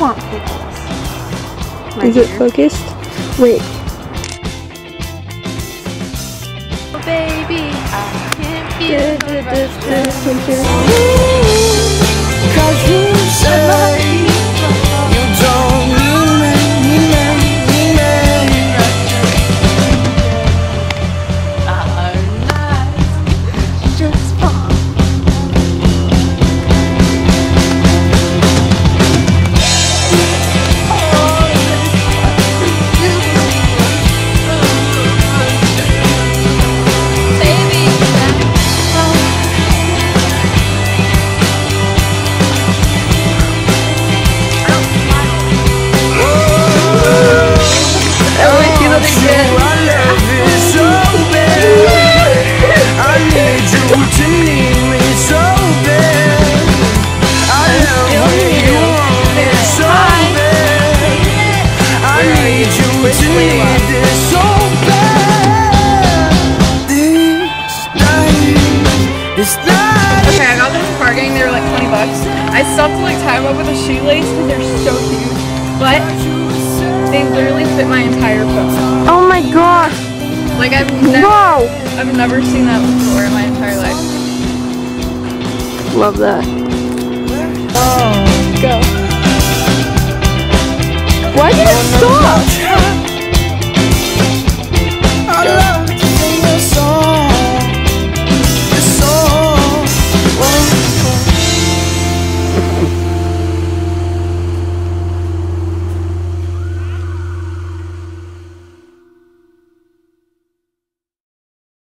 want pickles. My Is it focused? Wait. Oh, baby, I can't feel the Cause you say Okay, I got them from Bargain. They were like 20 bucks. I have to like tie them up with a shoelace because they're so huge. But they literally fit my entire foot. Oh my gosh. Like I've never, Wow. I've never seen that before in my entire life. Love that. Oh, go. Why did it stop?